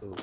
く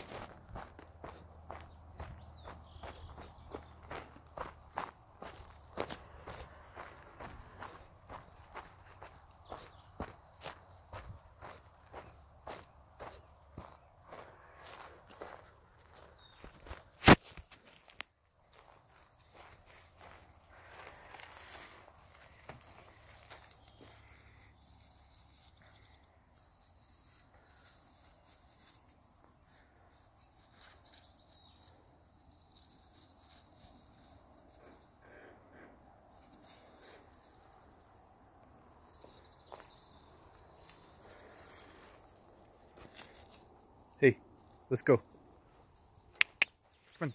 Let's go. Come on.